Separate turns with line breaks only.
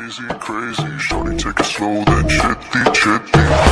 crazy, crazy. Shorty take it slow, then chitty, chitty.